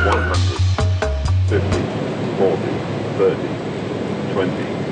100, 50, 40, 30, 20,